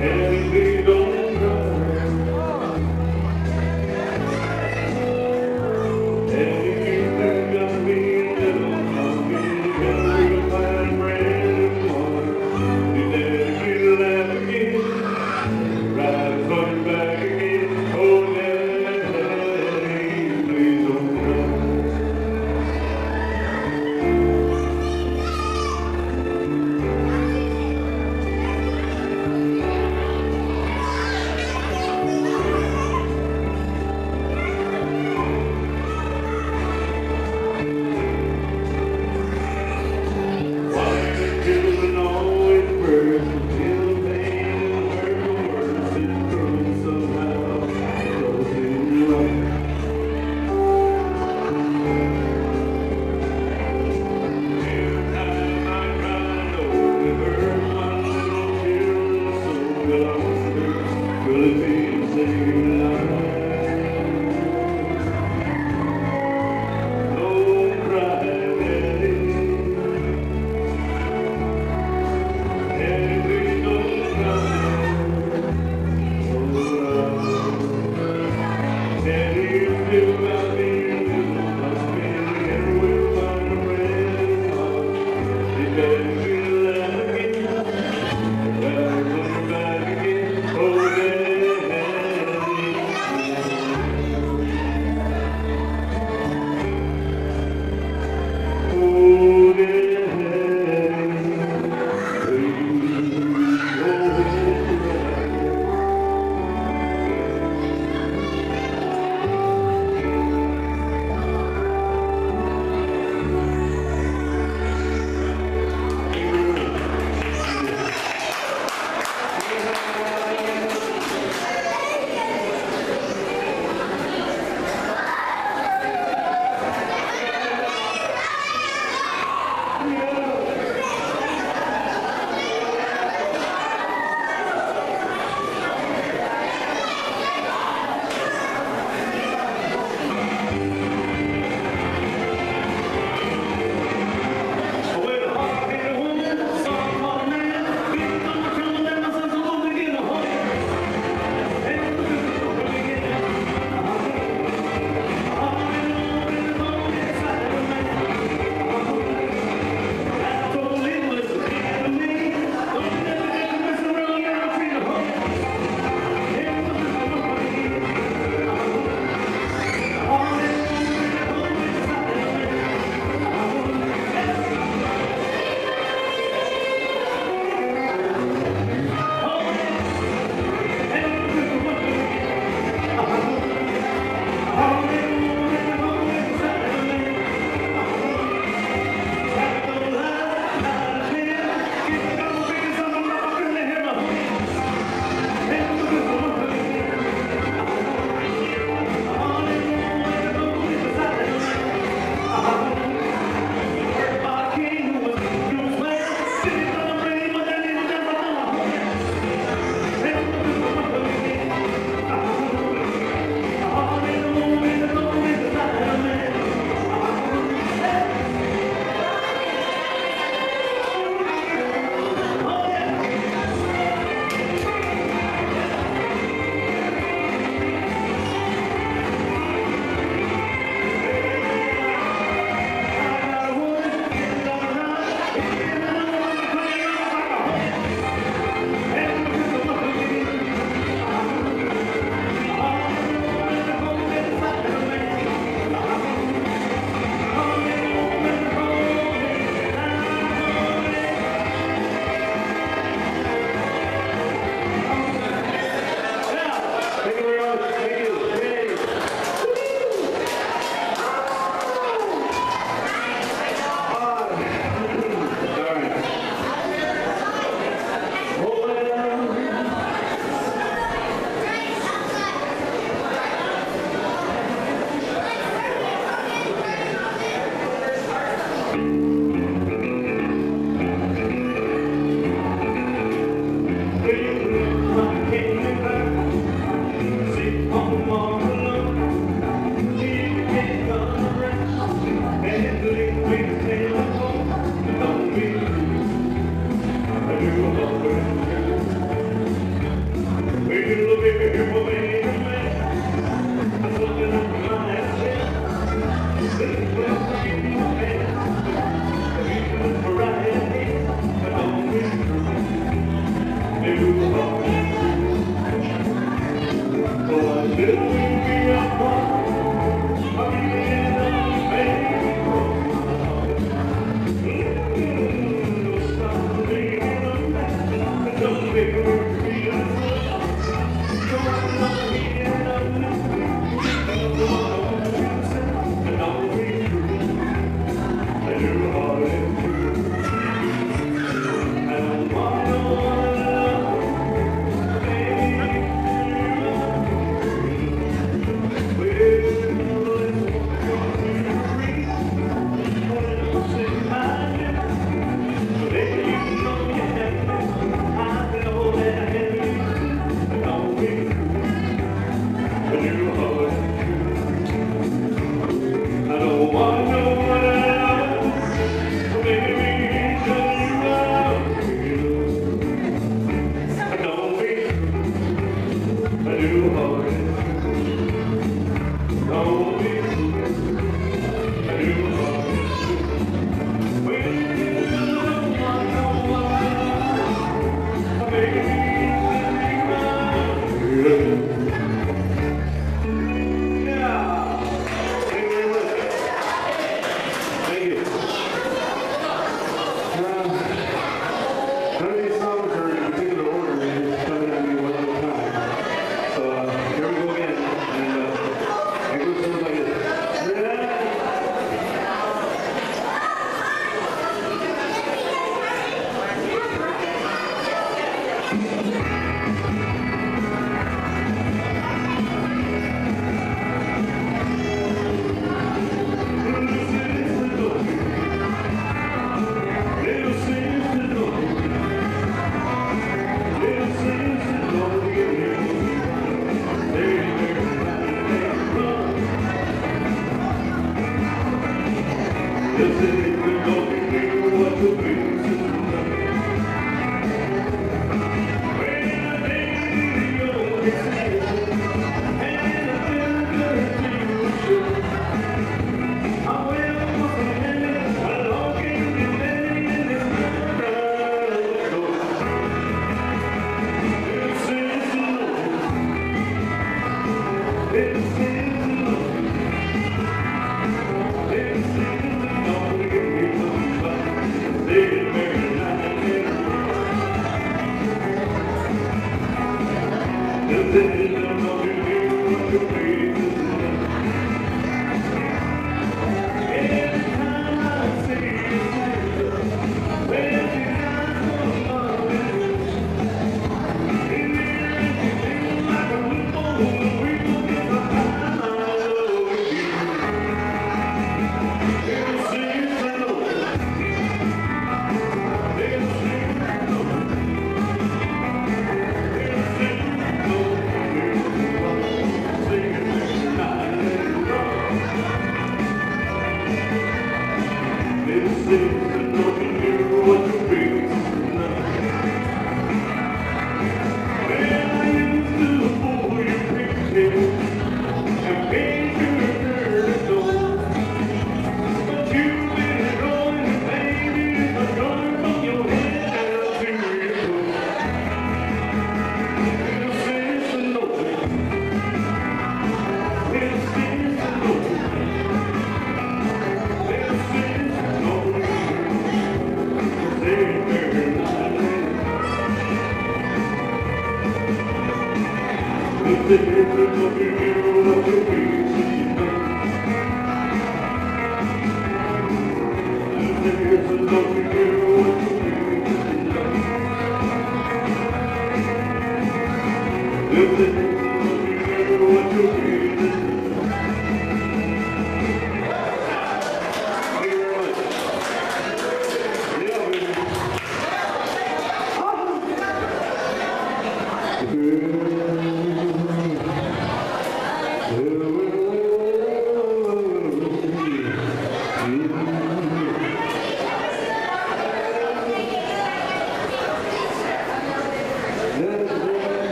And we don't